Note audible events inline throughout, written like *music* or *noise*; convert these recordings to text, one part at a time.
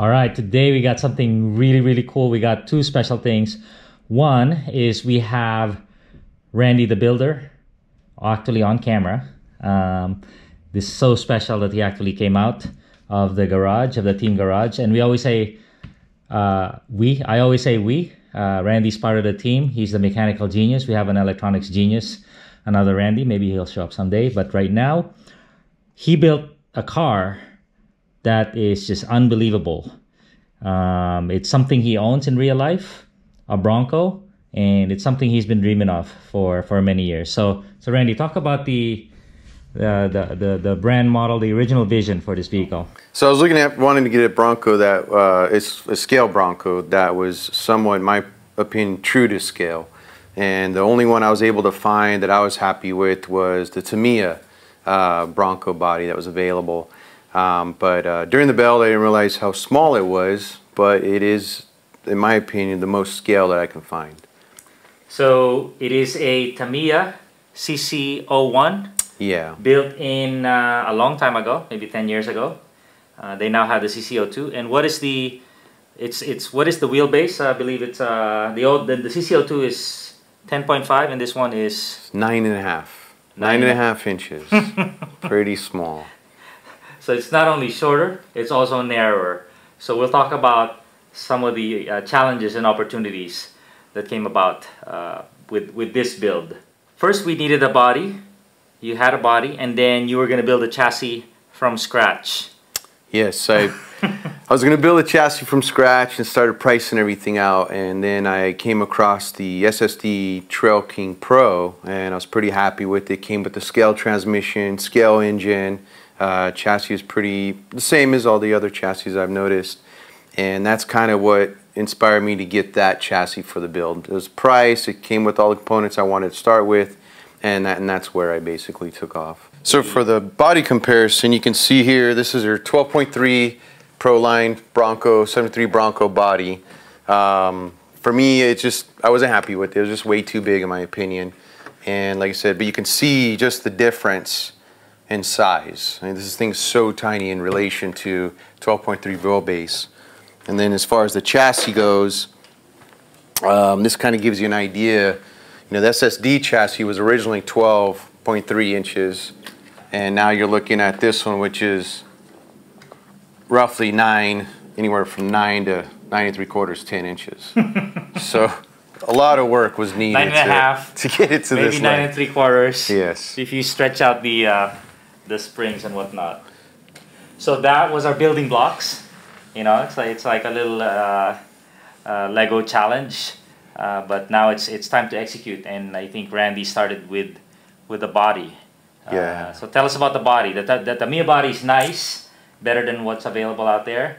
All right, today we got something really, really cool. We got two special things. One is we have Randy the Builder actually on camera. Um, this is so special that he actually came out of the garage, of the team garage. And we always say, uh, we, I always say we. Uh, Randy's part of the team. He's the mechanical genius. We have an electronics genius, another Randy. Maybe he'll show up someday. But right now, he built a car that is just unbelievable. Um, it's something he owns in real life, a Bronco, and it's something he's been dreaming of for for many years. So, so Randy, talk about the the, the, the, the brand model, the original vision for this vehicle. So I was looking at wanting to get a Bronco that uh, is a scale Bronco that was somewhat, in my opinion, true to scale. And the only one I was able to find that I was happy with was the Tamiya uh, Bronco body that was available. Um, but uh, during the build, I didn't realize how small it was, but it is, in my opinion, the most scale that I can find. So it is a Tamiya CC01. Yeah. Built in uh, a long time ago, maybe 10 years ago. Uh, they now have the CC02. And what is the, it's, it's, what is the wheelbase? I believe it's, uh, the old, the, the CC02 is 10.5 and this one is? Nine and a half. Nine, Nine and a half inches. *laughs* Pretty small. So it's not only shorter, it's also narrower. So we'll talk about some of the uh, challenges and opportunities that came about uh, with, with this build. First, we needed a body. You had a body, and then you were going to build a chassis from scratch. Yes, I, *laughs* I was going to build a chassis from scratch and started pricing everything out. And then I came across the SSD Trail King Pro, and I was pretty happy with it. Came with the scale transmission, scale engine, uh, chassis is pretty the same as all the other chassis I've noticed, and that's kind of what inspired me to get that chassis for the build. It was price, it came with all the components I wanted to start with, and, that, and that's where I basically took off. So for the body comparison, you can see here, this is your 12.3 Proline Bronco, 73 Bronco body. Um, for me, it just, I wasn't happy with it. It was just way too big in my opinion. And like I said, but you can see just the difference in size. I mean, this is thing's so tiny in relation to 12.3 wheelbase. And then as far as the chassis goes, um, this kind of gives you an idea. You know, the SSD chassis was originally 12.3 inches, and now you're looking at this one, which is roughly nine, anywhere from nine to nine and three quarters, 10 inches. *laughs* so a lot of work was needed nine and to, a half, *laughs* to get it to maybe this nine length. and three quarters. Yes. If you stretch out the uh, the springs and whatnot. So that was our building blocks. You know, it's like it's like a little uh, uh, Lego challenge, uh, but now it's it's time to execute. And I think Randy started with with the body. Uh, yeah. so tell us about the body. The the, the Tamiya body is nice, better than what's available out there,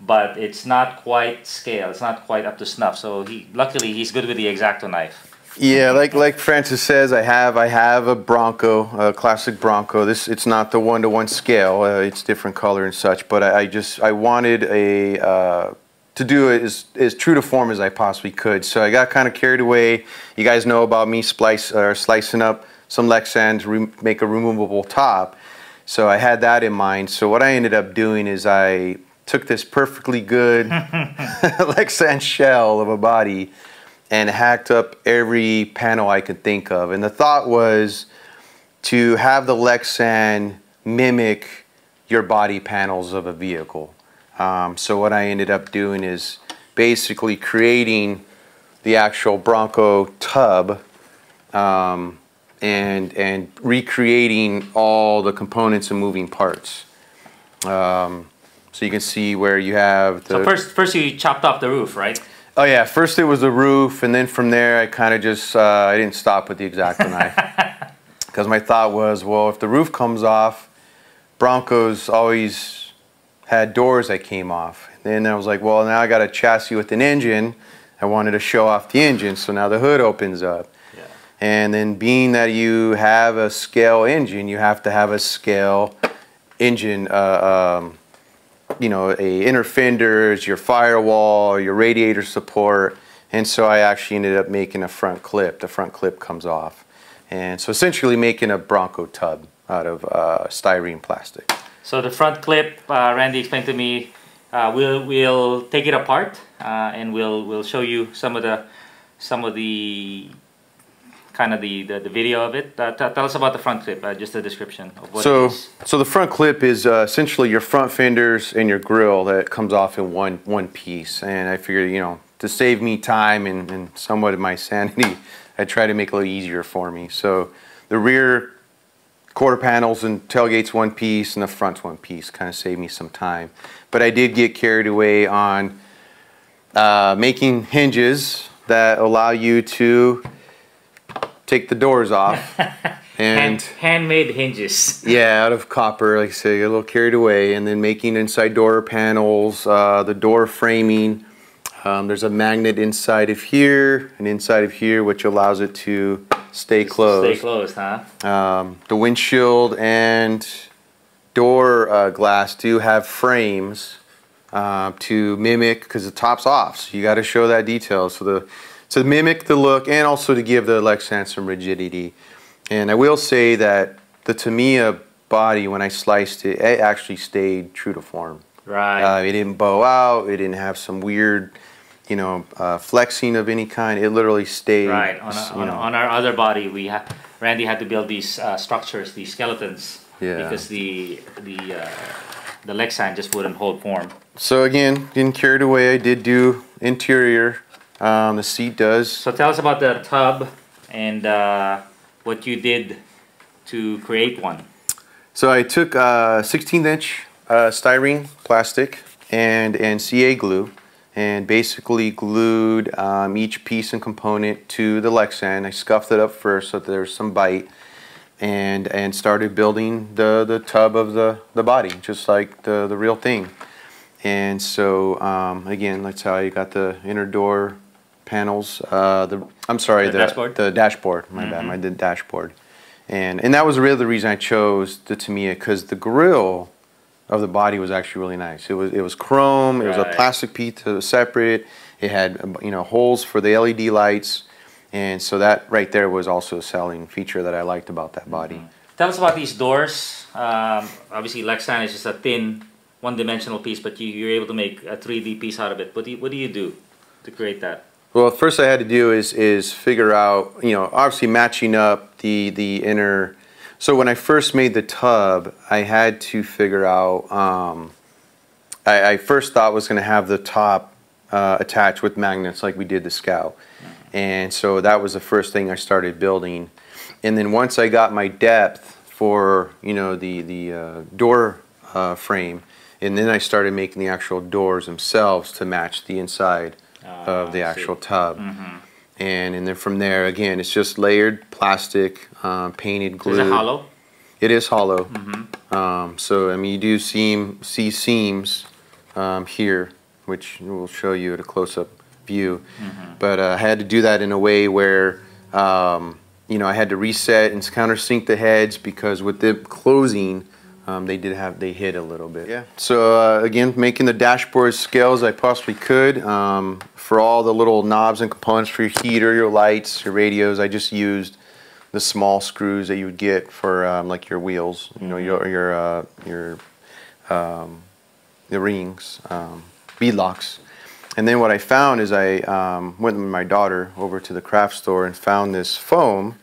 but it's not quite scale. It's not quite up to snuff. So he luckily he's good with the X-Acto knife. Yeah, like like Francis says, I have I have a Bronco, a classic Bronco. This it's not the one to one scale. Uh, it's different color and such. But I, I just I wanted a uh, to do it as as true to form as I possibly could. So I got kind of carried away. You guys know about me splice or uh, slicing up some Lexan to make a removable top. So I had that in mind. So what I ended up doing is I took this perfectly good *laughs* Lexan shell of a body and hacked up every panel I could think of. And the thought was to have the Lexan mimic your body panels of a vehicle. Um, so what I ended up doing is basically creating the actual Bronco tub um, and and recreating all the components and moving parts. Um, so you can see where you have the. So first, first you chopped off the roof, right? Oh yeah, first it was the roof, and then from there I kind of just uh, I didn't stop with the X-Acto knife because *laughs* my thought was, well, if the roof comes off, Broncos always had doors that came off. And then I was like, well, now I got a chassis with an engine. I wanted to show off the engine, so now the hood opens up. Yeah. And then being that you have a scale engine, you have to have a scale engine. Uh, um, you know, a inner fenders, your firewall, your radiator support. And so I actually ended up making a front clip. The front clip comes off. And so essentially making a Bronco tub out of uh, styrene plastic. So the front clip, uh, Randy explained to me, uh, we'll we'll take it apart uh, and we'll we'll show you some of the some of the kind of the, the, the video of it. Uh, tell us about the front clip, uh, just a description of what so, it is. So the front clip is uh, essentially your front fenders and your grill that comes off in one one piece. And I figured, you know, to save me time and, and somewhat of my *laughs* sanity, I try to make it a little easier for me. So the rear quarter panels and tailgates one piece and the front's one piece, kind of save me some time. But I did get carried away on uh, making hinges that allow you to take the doors off. *laughs* and Hand, handmade hinges. yeah, out of copper, like I say, a little carried away, and then making inside door panels, uh, the door framing. Um, there's a magnet inside of here and inside of here, which allows it to stay closed. Stay closed, huh? Um, the windshield and door uh, glass do have frames uh, to mimic because the top's off, so you got to show that detail. So the to mimic the look and also to give the Lexan some rigidity. And I will say that the Tamiya body, when I sliced it, it actually stayed true to form. Right. Uh, it didn't bow out. It didn't have some weird, you know, uh, flexing of any kind. It literally stayed. Right. On, a, on, on, our other body, we ha- Randy had to build these uh, structures, these skeletons, yeah. because the the uh, the Lexan just wouldn't hold form. So again, getting carried away, I did do interior um, the seat does. So tell us about the tub and uh, what you did to create one. So I took uh, 16 inch uh, styrene plastic and, and CA glue and basically glued um, each piece and component to the Lexan. I scuffed it up first so that there was some bite and, and started building the, the tub of the, the body, just like the, the real thing. And so, um, again, that's how you got the inner door panels. Uh, the I'm sorry, the, the dashboard. The dashboard. My mm-hmm. bad. My the dashboard. And and that was really the reason I chose the Tamiya because the grill of the body was actually really nice. It was it was chrome. Right. It was a plastic piece to separate. It had you know holes for the LED lights, and so that right there was also a selling feature that I liked about that body. Mm-hmm. Tell us about these doors. Um, obviously, Lexan is just a thin, one-dimensional piece, but you, you're able to make a 3D piece out of it. What do you, what do you do to create that? Well, first I had to do is is figure out, you know, obviously matching up the the inner. So when I first made the tub, I had to figure out. Um, I, I, first thought was going to have the top uh, attached with magnets like we did the Scout, and so that was the first thing I started building. And then once I got my depth for you know the the uh, door uh, frame, and then I started making the actual doors themselves to match the inside of the actual tub. Mm-hmm. And, and then from there, again, it's just layered plastic, um, painted glue. is it hollow? It is hollow. Mm-hmm. Um, so, I mean, you do seam, see seams um, here, which we'll show you at a close up view. Mm-hmm. But uh, I had to do that in a way where, um, you know, I had to reset and countersink the heads because with the closing, um, they did have they hit a little bit. Yeah. So uh, again, making the dashboard scale as I possibly could. Um, for all the little knobs and components for your heater, your lights, your radios, I just used the small screws that you would get for um, like your wheels. You know your your uh, your um, the rings, um, bead locks. And then what I found is I um, went with my daughter over to the craft store and found this foam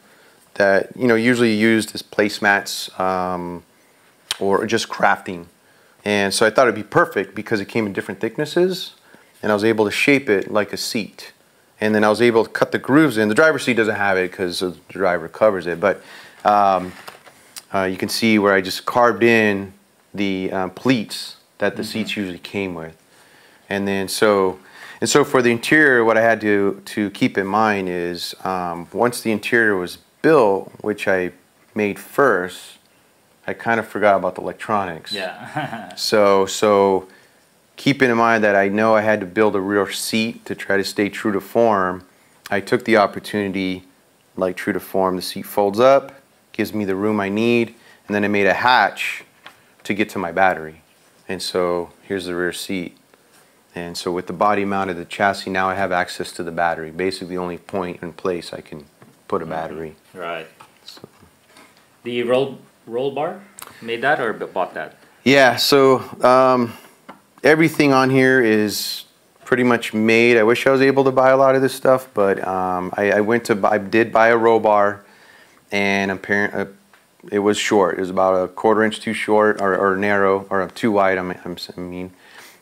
that you know usually used as placemats or just crafting. And so I thought it'd be perfect because it came in different thicknesses and I was able to shape it like a seat. And then I was able to cut the grooves in. The driver's seat doesn't have it because the driver covers it, but um, uh, you can see where I just carved in the um, pleats that the mm-hmm. seats usually came with. And then so, and so for the interior, what I had to, to keep in mind is um, once the interior was built, which I made first, I kind of forgot about the electronics. Yeah. *laughs* so so keeping in mind that I know I had to build a rear seat to try to stay true to form, I took the opportunity, like true to form, the seat folds up, gives me the room I need, and then I made a hatch to get to my battery. And so here's the rear seat. And so with the body mounted the chassis, now I have access to the battery. Basically the only point in place I can put a mm-hmm. battery. Right. So. The roll roll bar made that or bought that? Yeah, so um, everything on here is pretty much made. I wish I was able to buy a lot of this stuff, but um, I, I, went to I did buy a row bar, and apparently uh, it was short. It was about a quarter inch too short or, or narrow or too wide. I mean,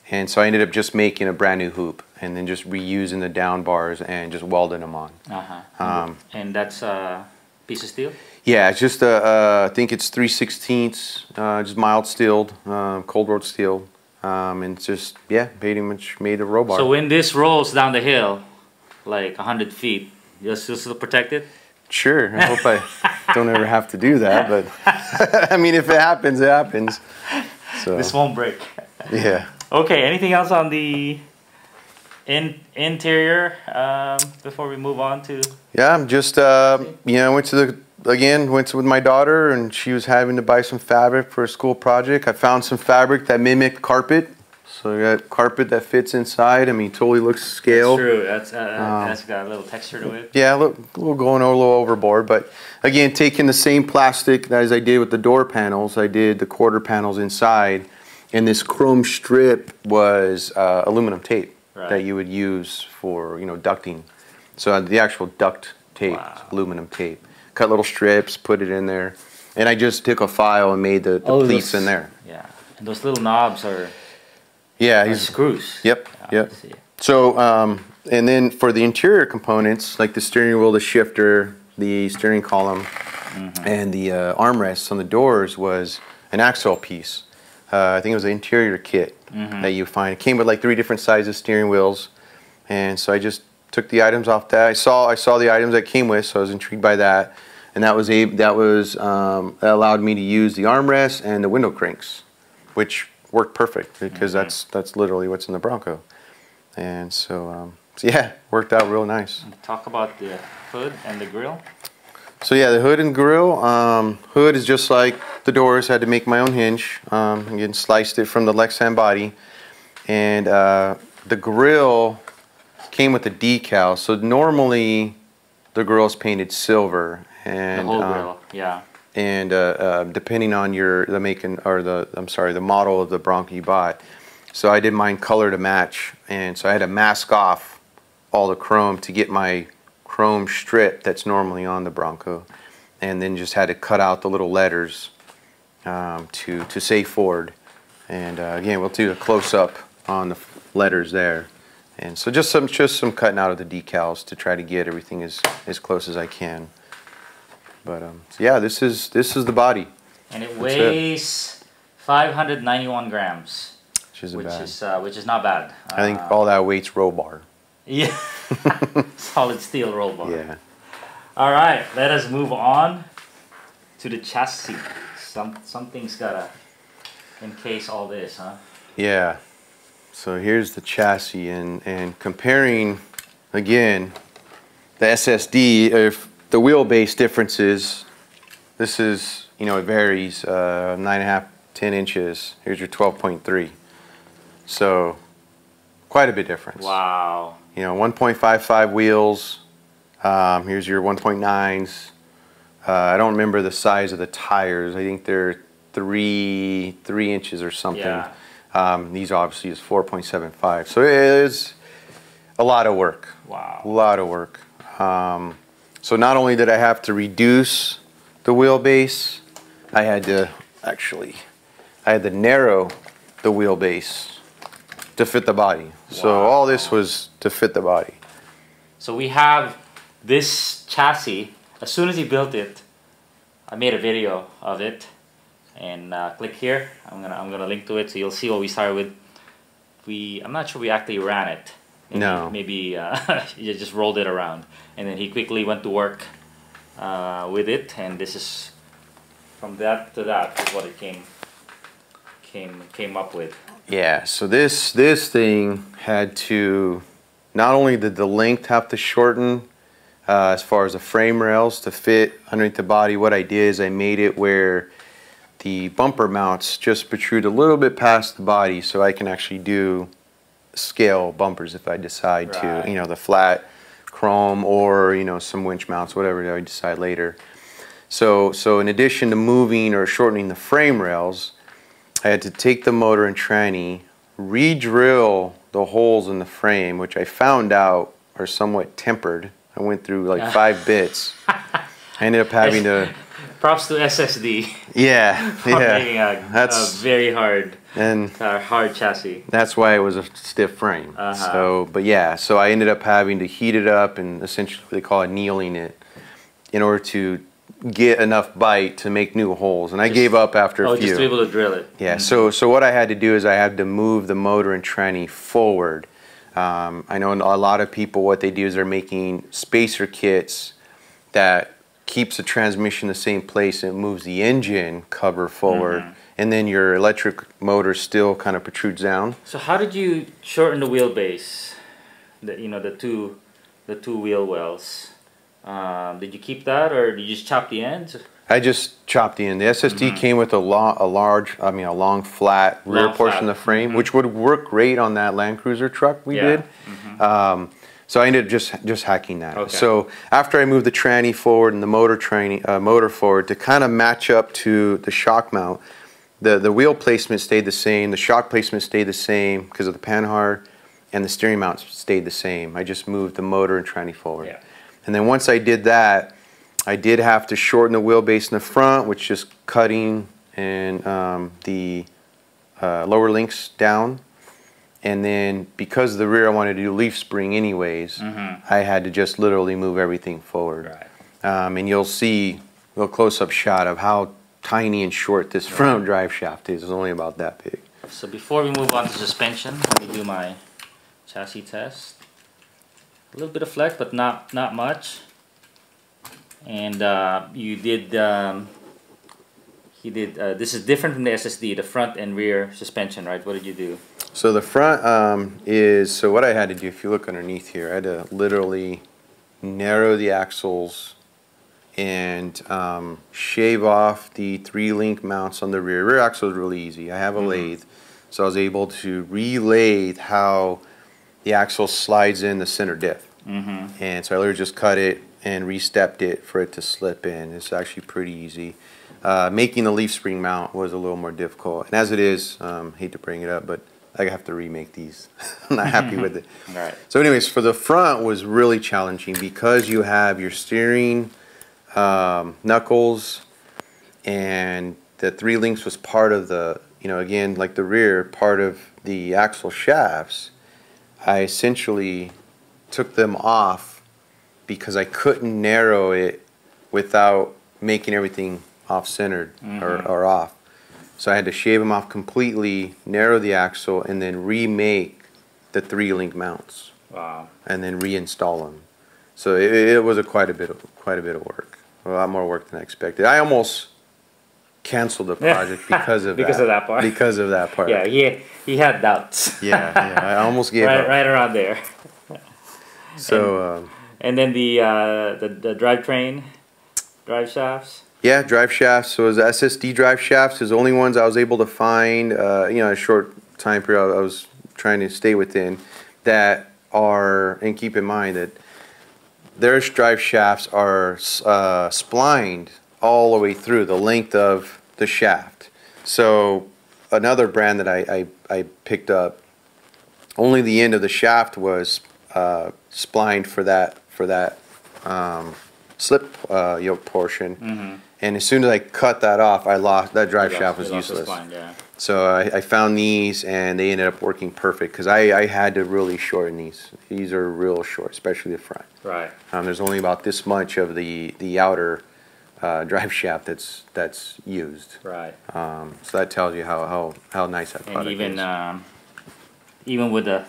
and so I ended up just making a brand new hoop and then just reusing the down bars and just welding them on. Uh-huh. Um, and that's a piece of steel. Yeah, it's just a, uh, I think it's 3 16ths, uh, just mild steel, uh, cold rolled steel. Um, and just, yeah, pretty much made a row bar. So when this rolls down the hill, like 100 feet, you're still protected? Sure. I hope I *laughs* don't ever have to do that, but *laughs* I mean, if it happens, it happens. *laughs* So. This won't break. Yeah. Okay. Anything else on the in interior um, before we move on to? Yeah, I'm just uh, you know went to the again, went with my daughter and she was having to buy some fabric for a school project. I found some fabric that mimicked carpet. So I got carpet that fits inside. I mean, totally looks scale. That's true. That's, uh, um, that's got a little texture to it. Yeah, a little, a little going a little overboard. But again, taking the same plastic as I did with the door panels, I did the quarter panels inside. And this chrome strip was uh, aluminum tape right. that you would use for, you know, ducting. So the actual duct tape, wow. aluminum tape cut little strips, put it in there, and I just took a file and made the, the oh, pleats those, in there. Yeah, and those little knobs are yeah are screws. Yep, oh, yep. So um, and then for the interior components like the steering wheel, the shifter, the steering column, mm -hmm. and the uh, armrests on the doors was an Axial piece. Uh, I think it was an interior kit mm -hmm. that you find. It came with like three different sizes steering wheels, and so I just took the items off that. I saw I saw the items that came with, so I was intrigued by that and that was a that was um, that allowed me to use the armrest and the window cranks, which worked perfect because mm -hmm. that's that's literally what's in the Bronco, and so, um, so yeah, worked out real nice. Talk about the hood and the grill. So yeah, the hood and grill. Um, hood is just like the doors. Had to make my own hinge. Um, again, sliced it from the Lexan body, and uh, the grill came with a decal. So normally the grill is painted silver, and the whole grill, um, yeah. And uh, uh, depending on your the making or the I'm sorry the model of the Bronco you bought, so I did mine color to match, and so I had to mask off all the chrome to get my chrome strip that's normally on the Bronco, and then just had to cut out the little letters um, to to say Ford, and uh, again we'll do a close up on the letters there. And so just some just some cutting out of the decals to try to get everything as as close as I can. But um, so yeah, this is this is the body. And it weighs it. 591 grams. Which is which is uh, which is not bad. I think uh, all that weight's roll bar. Yeah, *laughs* solid steel roll bar. Yeah. All right, let us move on to the chassis. Some something's gotta encase all this, huh? Yeah. So here's the chassis, and and comparing again the SSD. If the wheelbase differences, this is, you know, it varies, uh, nine and a half, 10 inches. Here's your 12.3. So quite a bit difference. Wow. You know, 1.55 wheels. Um, here's your 1.9s. Uh, I don't remember the size of the tires. I think they're three three inches or something. Yeah. Um, these obviously is 4.75. So it is a lot of work. Wow. A lot of work. Um, so not only did I have to reduce the wheelbase, I had to actually, I had to narrow the wheelbase to fit the body. Wow. So all this was to fit the body. So we have this chassis. As soon as he built it, I made a video of it, and uh, click here. I'm gonna I'm gonna link to it, so you'll see what we started with. We I'm not sure we actually ran it. Maybe, no. Maybe uh, *laughs* you just rolled it around. And then he quickly went to work uh, with it. And this is, from that to that is what it came, came, came up with. Yeah, so this, this thing had to, not only did the length have to shorten uh, as far as the frame rails to fit underneath the body, what I did is I made it where the bumper mounts just protrude a little bit past the body so I can actually do scale bumpers if I decide right. to, you know, the flat chrome or, you know, some winch mounts, whatever I decide later. So, so in addition to moving or shortening the frame rails, I had to take the motor and tranny re-drill the holes in the frame, which I found out are somewhat tempered. I went through like *laughs* five bits. I ended up having to. *laughs* Props to SSD. *laughs* Yeah, yeah. a, That's- a very hard, And uh, hard chassis. that's why it was a stiff frame. Uh-huh. So, but yeah, so I ended up having to heat it up and essentially they call it annealing it in order to get enough bite to make new holes. And I gave up after a Oh, few. Oh, just to be able to drill it. Yeah. So so what I had to do is I had to move the motor and tranny forward. Um, I know a lot of people what they do is they're making spacer kits that keeps the transmission the same place and it moves the engine cover forward, and then your electric motor still kind of protrudes down. So how did you shorten the wheelbase? The you know the two, the two wheel wells. Um, did you keep that, or did you just chop the ends? I just chopped the end. The SSD came with a, lo- a large, I mean, a long flat rear Long portion flat. of the frame, which would work great on that Land Cruiser truck we Yeah. did. Um, so I ended up just just hacking that. Okay. So after I moved the tranny forward and the motor tranny uh, motor forward to kind of match up to the shock mount, the the wheel placement stayed the same. The shock placement stayed the same because of the panhard, and the steering mount stayed the same. I just moved the motor and tranny forward. Yeah. And then once I did that, I did have to shorten the wheelbase in the front, which is cutting and um, the uh, lower links down. And then because of the rear, I wanted to do leaf spring anyways. I had to just literally move everything forward. Right. Um, and you'll see a little close-up shot of how tiny and short this front drive shaft is. It's only about that big. So before we move on to suspension, let me do my chassis test. A little bit of flex, but not not much. And uh, you did. Um, he did. Uh, this is different from the SSD, the front and rear suspension, right? What did you do? So the front um, is so what I had to do. If you look underneath here, I had to literally narrow the axles and um, shave off the three link mounts on the rear. Rear axle is really easy. I have a lathe, so I was able to re-lathe how the axle slides in the center diff. Mm-hmm. And so I literally just cut it and re-stepped it for it to slip in. It's actually pretty easy. Uh, making the leaf spring mount was a little more difficult. And as it is, um, hate to bring it up, but I have to remake these. *laughs* I'm not happy with it. *laughs* Right. So, anyways, for the front was really challenging because you have your steering um, knuckles and the three links was part of the, you know, again, like the rear, part of the axle shafts. I essentially took them off because I couldn't narrow it without making everything off centered or, mm-hmm. or off. So I had to shave them off completely, narrow the axle, and then remake the three link mounts Wow. and then reinstall them. So it, it was a quite a bit of quite a bit of work, a lot more work than I expected. I almost canceled the project *laughs* because of Because that. of that part. Because of that part. Yeah, he he had doubts. yeah, yeah. I almost gave *laughs* right, up. right around there. So um, And then the uh, the the drivetrain, drive shafts. yeah, drive shafts. So the SSD drive shafts is the only ones I was able to find. Uh, you know, a short time period I was trying to stay within that are and keep in mind that their drive shafts are uh, splined all the way through the length of the shaft. So another brand that I, I, I picked up, only the end of the shaft was uh, splined for that for that um, slip uh, yoke portion. And as soon as I cut that off, I lost that drive They shaft was lost useless. spline, yeah. So I, I found these and they ended up working perfect because I, I had to really shorten these. These are real short, especially the front. Right. Um, there's only about this much of the the outer uh, drive shaft that's that's used. Right. Um, so that tells you how, how, how nice that And product even is. um, even with the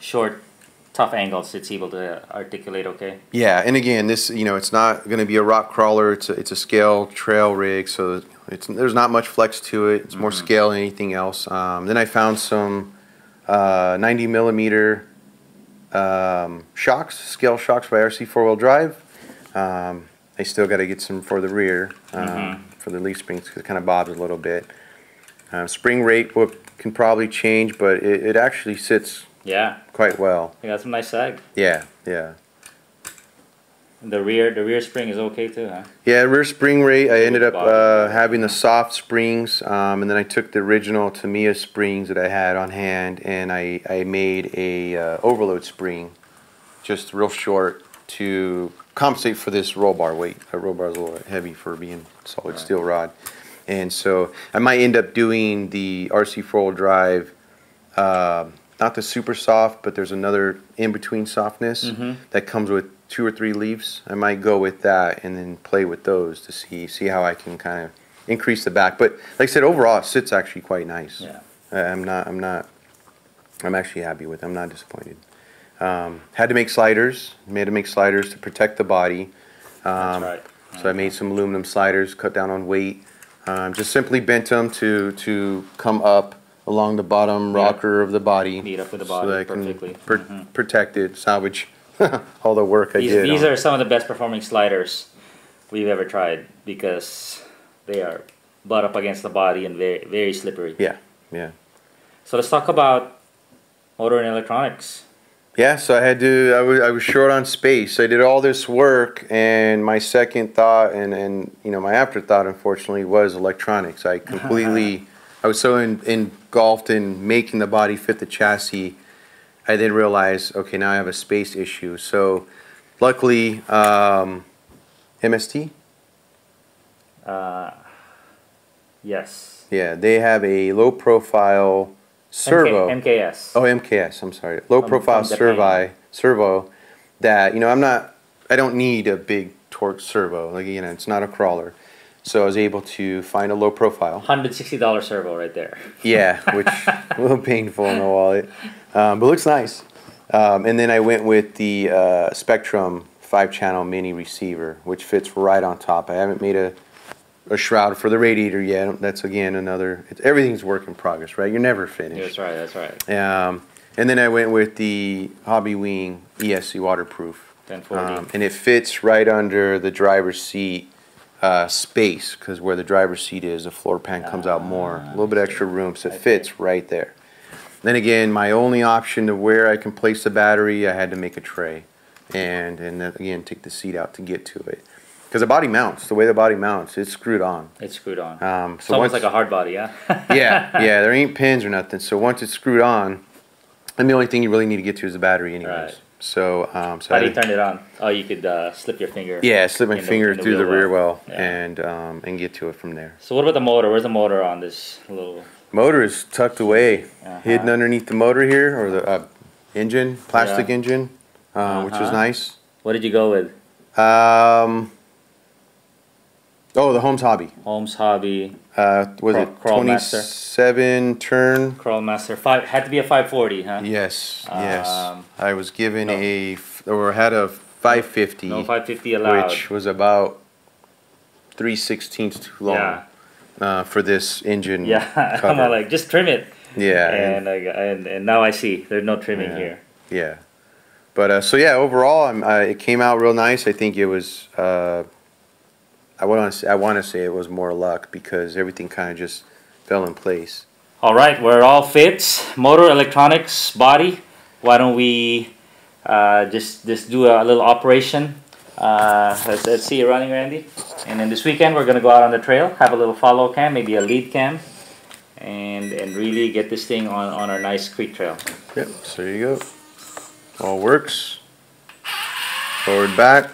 short, tough angles, it's able to articulate okay. yeah, and again, this you know it's not going to be a rock crawler. It's a, it's a scale trail rig, so it's there's not much flex to it. It's more scale than anything else. Um, then I found some uh, 90 millimeter um, shocks, scale shocks by RC four wheel drive. Um, I still got to get some for the rear um, for the leaf springs because it kind of bobs a little bit. Uh, spring rate will, can probably change, but it, it actually sits Yeah. quite well. You got some nice sag. Yeah, yeah. The rear, the rear spring is okay too, huh? Yeah, rear spring rate. I ended up uh, having the soft springs, um, and then I took the original Tamiya springs that I had on hand, and I, I made a uh, overload spring, just real short to compensate for this roll bar weight. A roll bar is a little heavy for being solid Right. steel rod, and so I might end up doing the RC four wheel drive. Uh, not the super soft, but there's another in between softness Mhm. that comes with two or three leaves. I might go with that and then play with those to see see how I can kind of increase the back. But like I said, overall it sits actually quite nice. Yeah. I'm not. I'm not. I'm actually happy with. it. I'm not disappointed. Um, had to make sliders. Made to make sliders to protect the body. That's Um, right. So I made some aluminum sliders, cut down on weight. Um, just simply bent them to to come up along the bottom Yeah. rocker of the body. Meet up with the so body that I can perfectly. Mhm. protect it, salvage *laughs* all the work I These, did. these are some of the best performing sliders we've ever tried because they are butt up against the body and very very slippery. Yeah, yeah. So let's talk about motor and electronics. Yeah, so I had to. I was I was short on space. I did all this work, and my second thought, and and you know my afterthought, unfortunately, was electronics. I completely. *laughs* I was so in, engulfed in making the body fit the chassis. I then realized, okay, now I have a space issue. So, luckily, um, MST. Uh, yes. Yeah, they have a low profile servo. MK, MKS. Oh, MKS. I'm sorry. Low From- profile servi servo that you know I'm not. I don't need a big torque servo. Like you know, it's not a crawler. So I was able to find a low profile. Hundred sixty dollar servo right there. Yeah, *laughs* which a little painful in the wallet, um, but looks nice. Um, and then I went with the uh, Spektrum five channel mini receiver, which fits right on top. I haven't made a a shroud for the radiator yet. That's again another. It's, everything's work in progress, right? You're never finished. That's right. That's right. Um, and then I went with the Hobbywing ESC waterproof. 1040. Um, and it fits right under the driver's seat uh, space because where the driver's seat is, the floor pan comes out more. A little bit extra room, so it fits right there. Then again, my only option to where I can place the battery, I had to make a tray. And, and then again, take the seat out to get to it. Because the body mounts, the way the body mounts, it's screwed on. It's screwed on. Um, it's almost once- like a hard body, yeah. *laughs* yeah, *laughs* yeah, there ain't pins or nothing. So once it's screwed on, and the only thing you really need to get to is the battery, anyways. Right. So, um, so How do you turn it on? Oh, you could uh, slip your finger. yeah, slip my finger the through the rear well. well Yeah. and um, and get to it from there. So what about the motor? Where's the motor on this little? Motor is tucked away, Uh-huh. hidden underneath the motor here, or the uh, engine, plastic Yeah. engine, uh, which Uh-huh. is nice. What did you go with? Um, oh, the Holmes Hobby. Holmes Hobby Uh, was Crawl- it Crawlmaster. 27 turn? Crawlmaster. Five had to be a 540, huh? Yes, yes. Um, I was given no. a, or had a 550, No 550 allowed. which was about 3 sixteenths too long yeah, uh, for this engine. yeah. *laughs* I'm like, just trim it. yeah, And, I, and and now I see there's no trimming Yeah. here. yeah. But uh, so yeah, overall, I'm, uh, it came out real nice. I think it was. I want to. I want to say it was more luck because everything kind of just fell in place. All right, we're all fits. Motor, electronics, body. Why don't we uh, just just do a little operation? Uh, let's, let's see you running, Randy. And then this weekend we're gonna go out on the trail, have a little follow cam, maybe a lead cam, and and really get this thing on on our nice creek trail. Yep. So there you go. All works. Forward, back.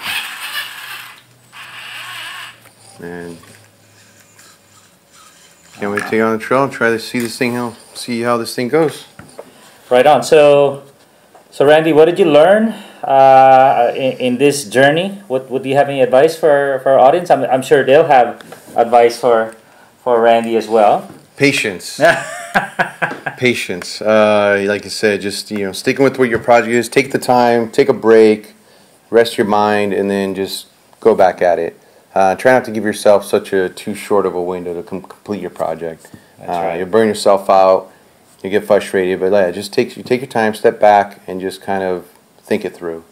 And can't wait to take on the trail and try to see this thing how see how this thing goes. Right on. So, so Randy, what did you learn uh, in, in this journey? What, do you have any advice for, for our audience? I'm, I'm sure they'll have advice for for Randy as well. Patience. *laughs* Patience. Uh, like I said, just you know, sticking with what your project is. Take the time, take a break, rest your mind, and then just go back at it. Uh, try not to give yourself such a too short of a window to com- complete your project. Uh, right. You'll burn yourself out. You get frustrated, but yeah, just take you take your time, step back, and just kind of think it through,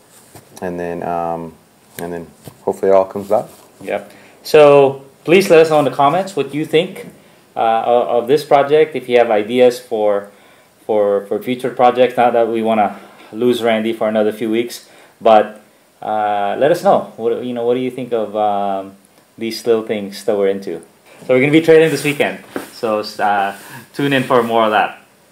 and then um, and then hopefully it all comes out. Yep. So please let us know in the comments what you think uh, of, of this project. If you have ideas for for for future projects, not that we want to lose Randy for another few weeks, but uh, let us know. What you know? What do you think of um, these little things that we're into? So we're gonna be trading this weekend. So uh, tune in for more of that.